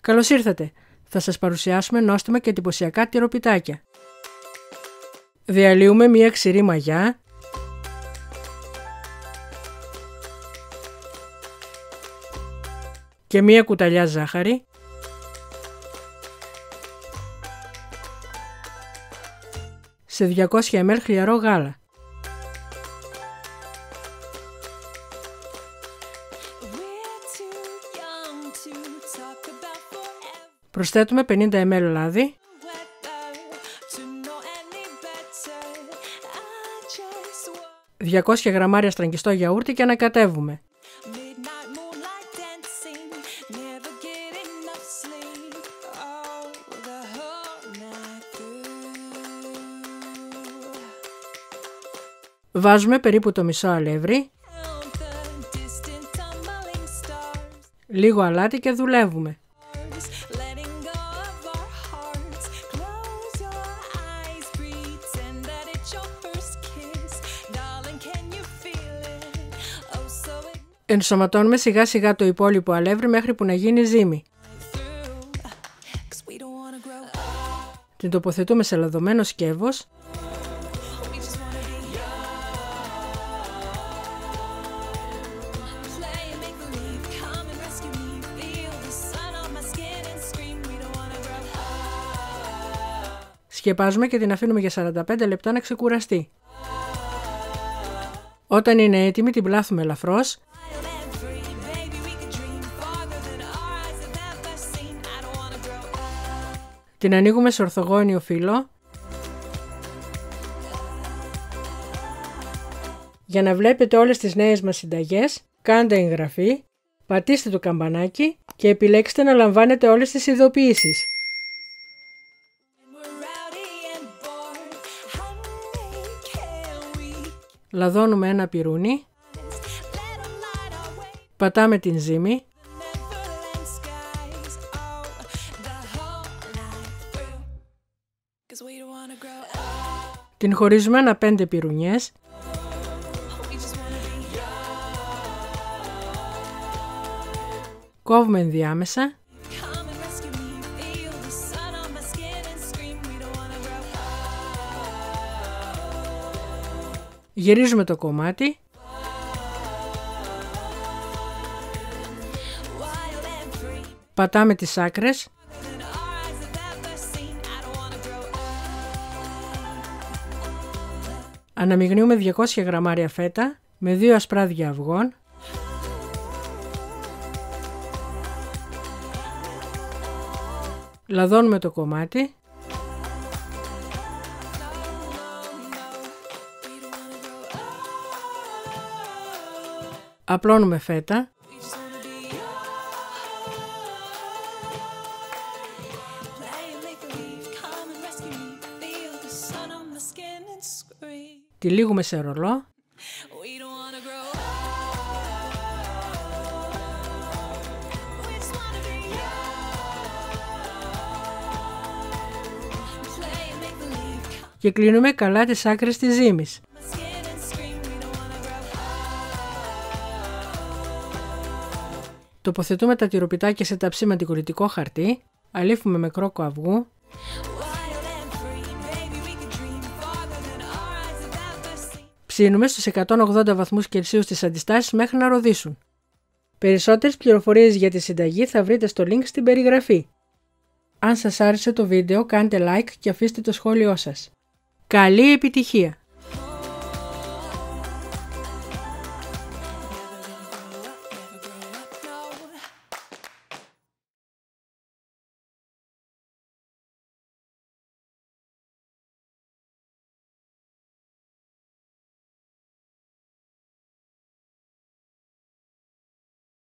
Καλώς ήρθατε! Θα σας παρουσιάσουμε νόστιμα και εντυπωσιακά τυροπιτάκια. Διαλύουμε μία ξηρή μαγιά και μία κουταλιά ζάχαρη σε 200 ml χλιαρό γάλα. Προσθέτουμε 50 ml λάδι ...200 γραμμάρια στραγγιστό γιαούρτι και ανακατεύουμε. Βάζουμε περίπου το μισό αλεύρι, λίγο αλάτι και δουλεύουμε. Ενσωματώνουμε σιγά σιγά το υπόλοιπο αλεύρι μέχρι που να γίνει ζύμη. Την τοποθετούμε σε λαδωμένο σκεύος Σκεπάζουμε και την αφήνουμε για 45 λεπτά να ξεκουραστεί. Όταν είναι έτοιμη την πλάθουμε ελαφρώς Την ανοίγουμε σε ορθογώνιο φύλλο Για να βλέπετε όλες τις νέες μας συνταγές, κάντε εγγραφή, πατήστε το καμπανάκι και επιλέξτε να λαμβάνετε όλες τις ειδοποιήσεις. Λαδώνουμε ένα πυρούνι. Πατάμε την ζύμη. Την χωρίζουμε ένα πέντε πυρουνιές. Κόβουμε ενδιάμεσα. Γυρίζουμε το κομμάτι. Πατάμε τις άκρες. Αναμειγνύουμε 200 γραμμάρια φέτα με δύο ασπράδια αυγών. Λαδώνουμε το κομμάτι. Απλώνουμε φέτα. Τυλίγουμε σε ρολό. Και κλείνουμε καλά τις άκρες της ζύμης. Τοποθετούμε τα τυροπιτάκια σε ταψί με αντικολλητικό χαρτί, αλήφουμε με κρόκο αυγού, ψήνουμε στους 180 βαθμούς Κελσίου στις αντιστάσεις μέχρι να ροδίσουν. Περισσότερες πληροφορίες για τη συνταγή θα βρείτε στο link στην περιγραφή. Αν σας άρεσε το βίντεο κάντε like και αφήστε το σχόλιο σας. Καλή επιτυχία!